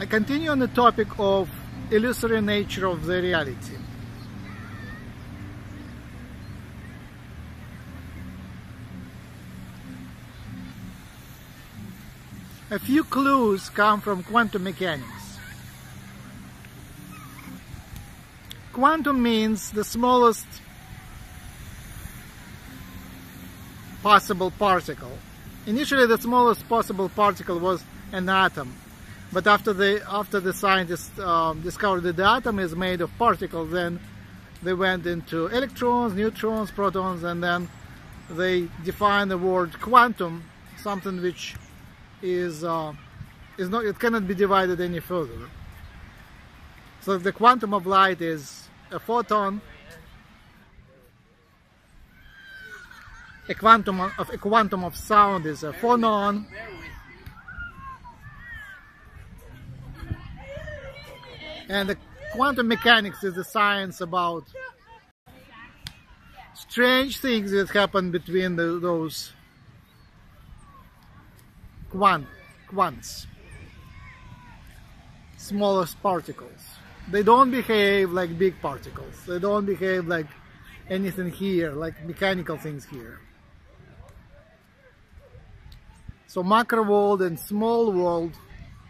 I continue on the topic of illusory nature of the reality. A few clues come from quantum mechanics. Quantum means the smallest possible particle. Initially the smallest possible particle was an atom. But after the after the scientists um, discovered that the atom is made of particles, then they went into electrons, neutrons, protons, and then they defined the word quantum, something which is uh, is not it cannot be divided any further. So the quantum of light is a photon, a quantum of a quantum of sound is a phonon, And the quantum mechanics is the science about strange things that happen between the, those quant, quants, smallest particles. They don't behave like big particles. They don't behave like anything here, like mechanical things here. So macro world and small world,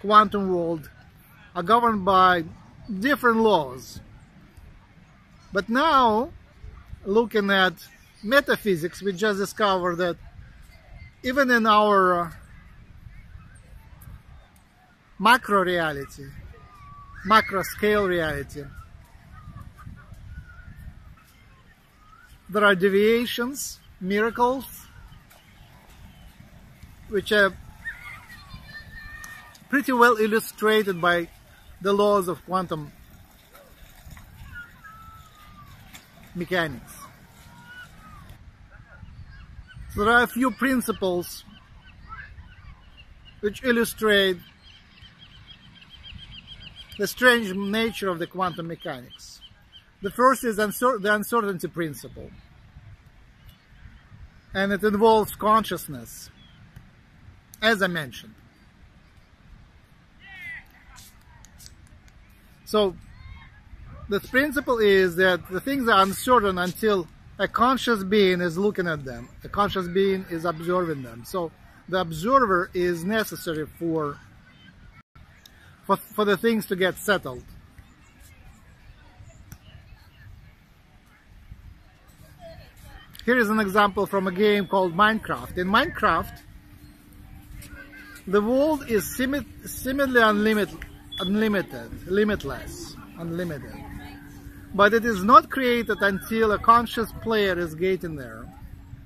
quantum world, are governed by different laws. But now, looking at metaphysics, we just discovered that even in our uh, macro reality, macro scale reality, there are deviations, miracles, which are pretty well illustrated by the laws of quantum mechanics. So there are a few principles which illustrate the strange nature of the quantum mechanics. The first is the uncertainty principle. And it involves consciousness, as I mentioned. So the principle is that the things are uncertain until a conscious being is looking at them. A conscious being is observing them. So the observer is necessary for for, for the things to get settled. Here is an example from a game called Minecraft. In Minecraft, the world is seemingly unlimited unlimited, limitless, unlimited. But it is not created until a conscious player is getting there.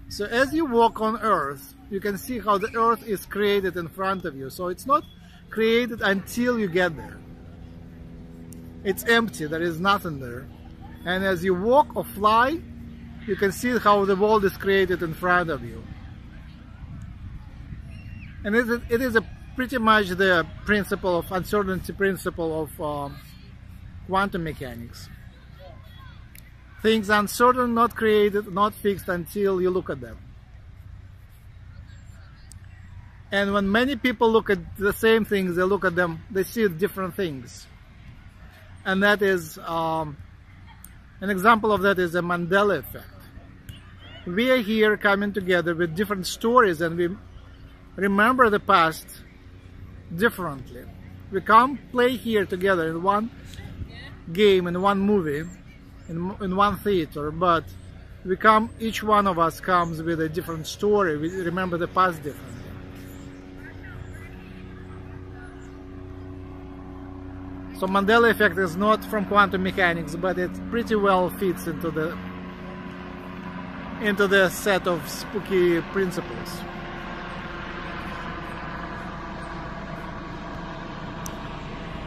So as you walk on earth, you can see how the earth is created in front of you. So it's not created until you get there. It's empty, there is nothing there. And as you walk or fly, you can see how the world is created in front of you. And it is a pretty much the principle of uncertainty principle of um, quantum mechanics. Things uncertain, not created, not fixed until you look at them. And when many people look at the same things, they look at them, they see different things. And that is, um, an example of that is the Mandela effect. We are here coming together with different stories and we remember the past differently. We can't play here together in one game, in one movie, in, in one theater, but we come, each one of us comes with a different story. We remember the past differently. So Mandela effect is not from quantum mechanics, but it pretty well fits into the into the set of spooky principles.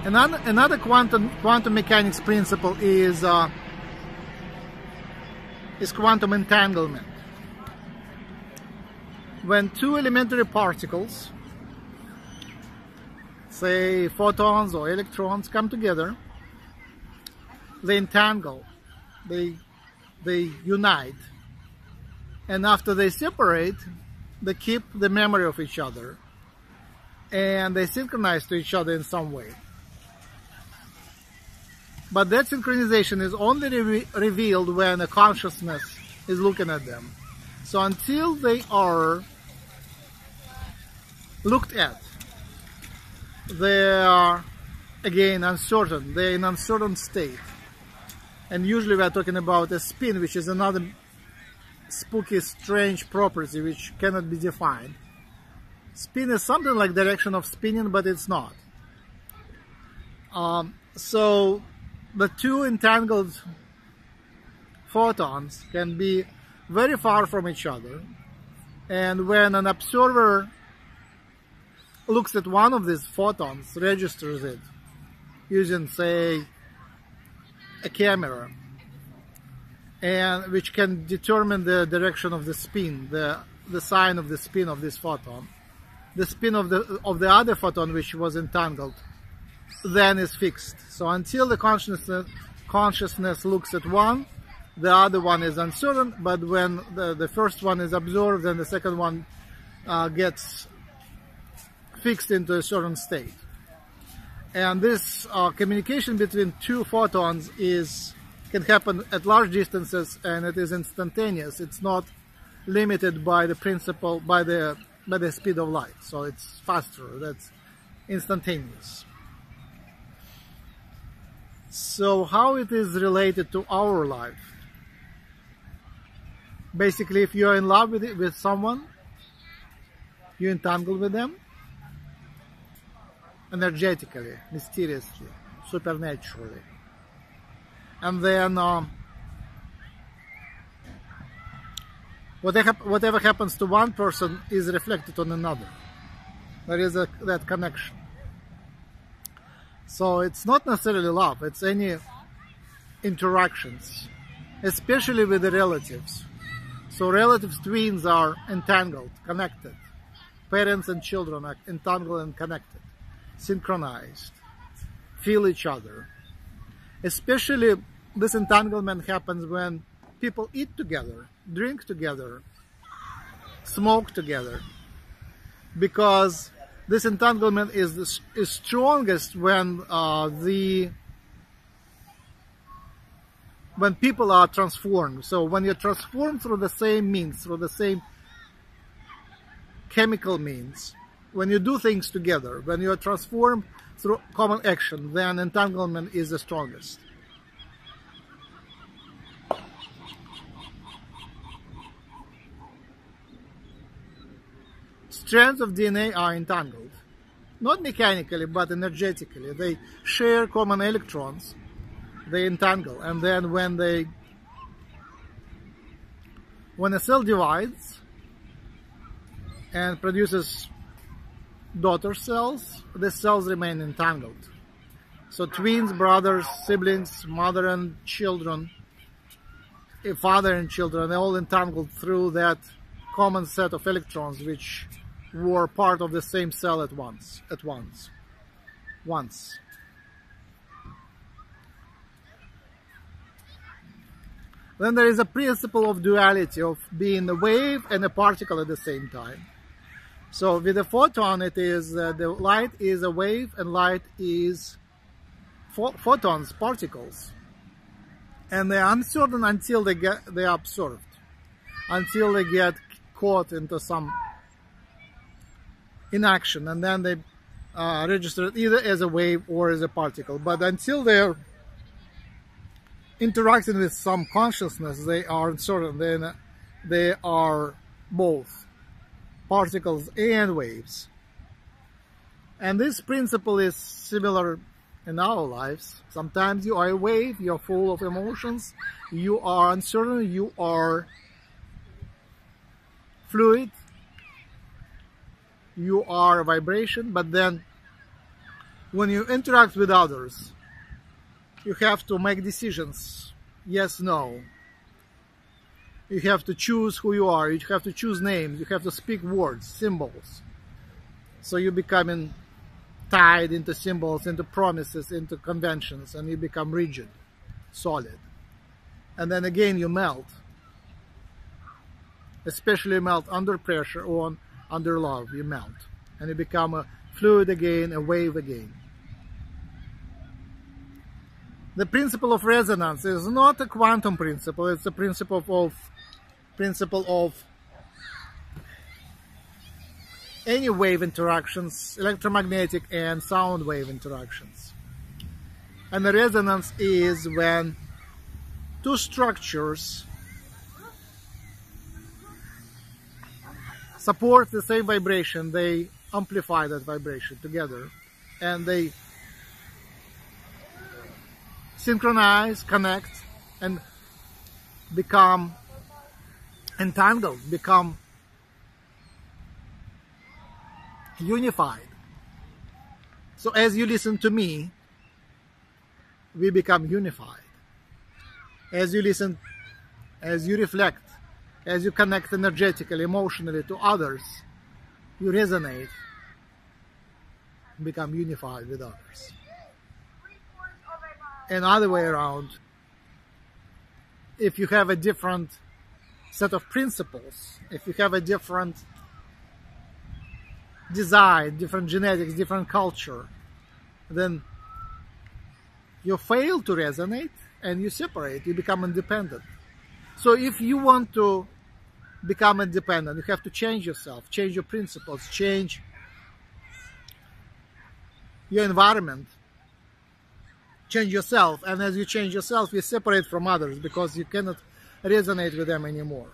Another, another quantum, quantum mechanics principle is, uh, is quantum entanglement. When two elementary particles, say photons or electrons, come together, they entangle, they, they unite. And after they separate, they keep the memory of each other and they synchronize to each other in some way. But that synchronization is only re revealed when a consciousness is looking at them. So until they are looked at, they are again uncertain. They're in uncertain state. And usually we are talking about a spin, which is another spooky, strange property which cannot be defined. Spin is something like direction of spinning, but it's not. Um, so the two entangled photons can be very far from each other. And when an observer looks at one of these photons, registers it using, say, a camera, and which can determine the direction of the spin, the the sign of the spin of this photon, the spin of the of the other photon which was entangled, then is fixed. So until the consciousness consciousness looks at one, the other one is uncertain. But when the the first one is observed, and the second one uh, gets fixed into a certain state. And this uh, communication between two photons is can happen at large distances and it is instantaneous. It's not limited by the principle, by the, by the speed of light. So it's faster, that's instantaneous. So how it is related to our life? Basically, if you're in love with, it, with someone, you entangle with them, energetically, mysteriously, supernaturally. And then um, whatever, whatever happens to one person is reflected on another. There is a, that connection. So it's not necessarily love, it's any interactions, especially with the relatives. So relatives, twins are entangled, connected. Parents and children are entangled and connected synchronized, feel each other. Especially this entanglement happens when people eat together, drink together, smoke together. Because this entanglement is, is strongest when uh, the when people are transformed. So when you're transformed through the same means, through the same chemical means, when you do things together, when you are transformed through common action, then entanglement is the strongest. Strands of DNA are entangled, not mechanically but energetically. They share common electrons, they entangle, and then when they when a cell divides and produces daughter cells, the cells remain entangled. So twins, brothers, siblings, mother and children, eh, father and children, they all entangled through that common set of electrons which were part of the same cell at once. At once. Once. Then there is a principle of duality of being a wave and a particle at the same time. So with a photon, it is uh, the light is a wave and light is pho photons, particles. And they're uncertain until they get they are absorbed, until they get caught into some inaction, and then they uh, registered either as a wave or as a particle. But until they're interacting with some consciousness, they are uncertain. Then they are both particles and waves. And this principle is similar in our lives. Sometimes you are a wave, you're full of emotions, you are uncertain, you are fluid, you are a vibration, but then when you interact with others, you have to make decisions. Yes, no you have to choose who you are, you have to choose names, you have to speak words, symbols. So you becoming tied into symbols, into promises, into conventions, and you become rigid, solid. And then again you melt. Especially melt under pressure or under love, you melt. And you become a fluid again, a wave again. the principle of resonance is not a quantum principle, it's a principle of principle of any wave interactions, electromagnetic and sound wave interactions. And the resonance is when two structures support the same vibration, they amplify that vibration together and they synchronize, connect, and become entangled, become unified. So as you listen to me, we become unified. As you listen, as you reflect, as you connect energetically, emotionally to others, you resonate, become unified with others. And other way around, if you have a different set of principles, if you have a different design, different genetics, different culture, then you fail to resonate and you separate, you become independent. So if you want to become independent, you have to change yourself, change your principles, change your environment, change yourself. And as you change yourself, you separate from others because you cannot resonate with them anymore.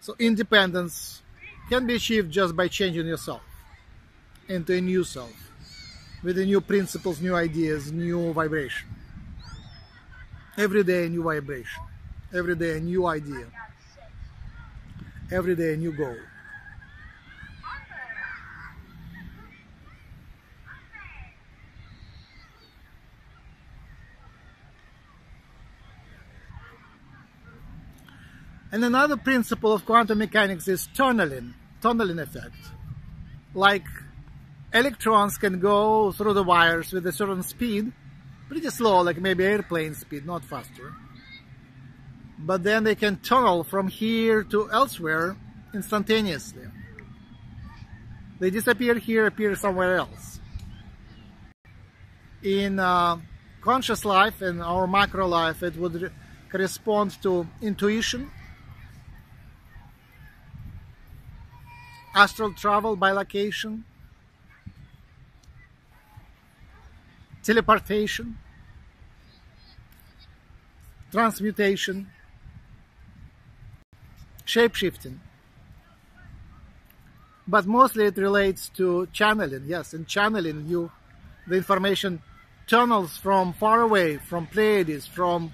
So independence can be achieved just by changing yourself into a new self with the new principles, new ideas, new vibration. Every day new vibration. Every day a new idea. Every day a new goal. And another principle of quantum mechanics is tunneling, tunneling effect. Like electrons can go through the wires with a certain speed, pretty slow, like maybe airplane speed, not faster. But then they can tunnel from here to elsewhere instantaneously. They disappear here, appear somewhere else. In uh, conscious life, in our macro life, it would correspond to intuition, astral travel bilocation, teleportation, transmutation, shapeshifting. But mostly it relates to channeling. Yes, in channeling, you the information tunnels from far away, from Pleiades, from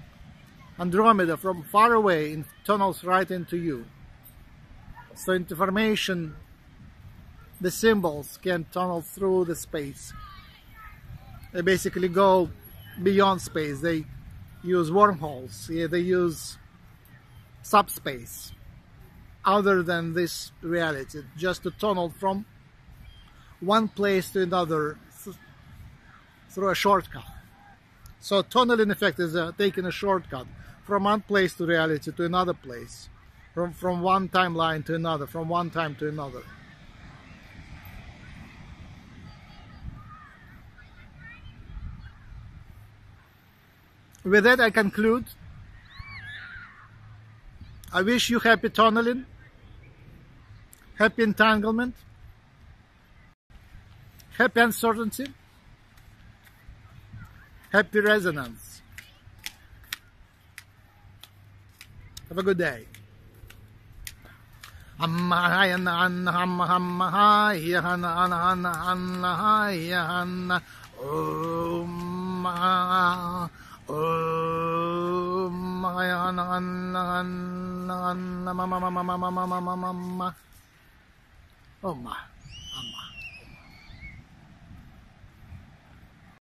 Andromeda, from far away, in tunnels right into you. So information the symbols can tunnel through the space. They basically go beyond space. They use wormholes. Yeah, they use subspace other than this reality, just to tunnel from one place to another through a shortcut. So tunneling effect is uh, taking a shortcut from one place to reality to another place, from, from one timeline to another, from one time to another. With that, I conclude. I wish you happy tunneling, happy entanglement, happy uncertainty, happy resonance. Have a good day. Omar. Omar.